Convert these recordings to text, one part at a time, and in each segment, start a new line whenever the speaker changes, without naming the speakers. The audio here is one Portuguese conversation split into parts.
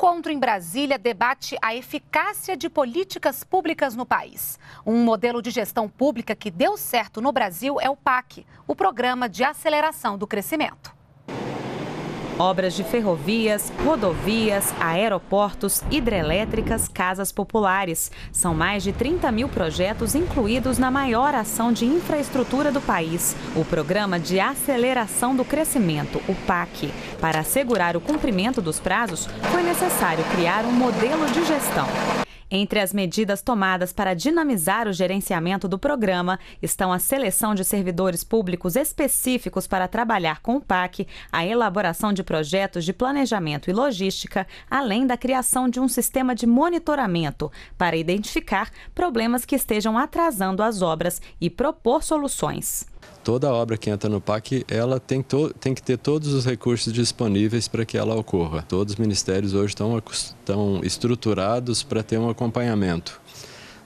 encontro em Brasília debate a eficácia de políticas públicas no país. Um modelo de gestão pública que deu certo no Brasil é o PAC, o Programa de Aceleração do Crescimento.
Obras de ferrovias, rodovias, aeroportos, hidrelétricas, casas populares. São mais de 30 mil projetos incluídos na maior ação de infraestrutura do país, o Programa de Aceleração do Crescimento, o PAC. Para assegurar o cumprimento dos prazos, foi necessário criar um modelo de gestão. Entre as medidas tomadas para dinamizar o gerenciamento do programa estão a seleção de servidores públicos específicos para trabalhar com o PAC, a elaboração de projetos de planejamento e logística, além da criação de um sistema de monitoramento para identificar problemas que estejam atrasando as obras e propor soluções
toda obra que entra no PAC, ela tem, to, tem que ter todos os recursos disponíveis para que ela ocorra. Todos os ministérios hoje estão, estão estruturados para ter um acompanhamento,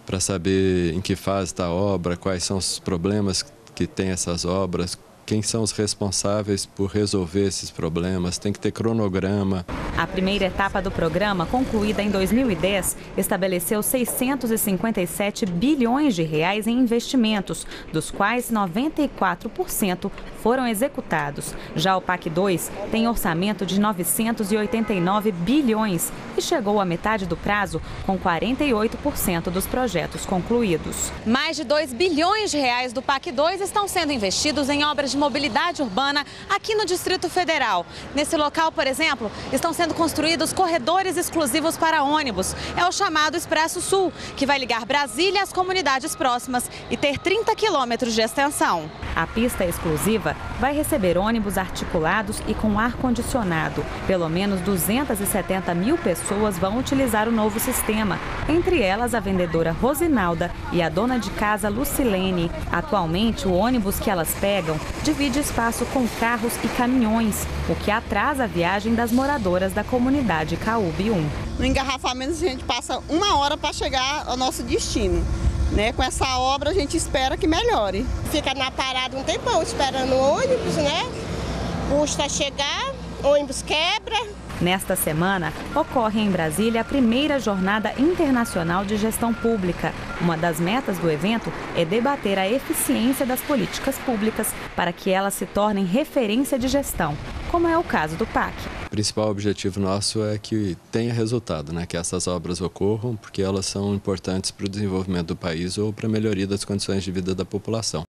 para saber em que fase está a obra, quais são os problemas que tem essas obras, quem são os responsáveis por resolver esses problemas, tem que ter cronograma.
A primeira etapa do programa, concluída em 2010, estabeleceu 657 bilhões de reais em investimentos, dos quais 94% foram executados. Já o PAC 2 tem orçamento de 989 bilhões e chegou à metade do prazo com 48% dos projetos concluídos.
Mais de 2 bilhões de reais do PAC 2 estão sendo investidos em obras de mobilidade urbana aqui no Distrito Federal. Nesse local, por exemplo, estão sendo construídos corredores exclusivos para ônibus. É o chamado Expresso Sul, que vai ligar Brasília às comunidades próximas e ter 30 quilômetros de extensão.
A pista exclusiva vai receber ônibus articulados e com ar-condicionado. Pelo menos 270 mil pessoas vão utilizar o novo sistema, entre elas a vendedora Rosinalda e a dona de casa Lucilene. Atualmente, o ônibus que elas pegam divide espaço com carros e caminhões, o que atrasa a viagem das moradoras da comunidade Caúbe 1.
No engarrafamento, a gente passa uma hora para chegar ao nosso destino. Né? Com essa obra, a gente espera que melhore.
Fica na parada um tempão esperando o ônibus, né? Custa chegar, ônibus quebra,
Nesta semana, ocorre em Brasília a primeira Jornada Internacional de Gestão Pública. Uma das metas do evento é debater a eficiência das políticas públicas para que elas se tornem referência de gestão, como é o caso do PAC.
O principal objetivo nosso é que tenha resultado, né? que essas obras ocorram, porque elas são importantes para o desenvolvimento do país ou para a melhoria das condições de vida da população.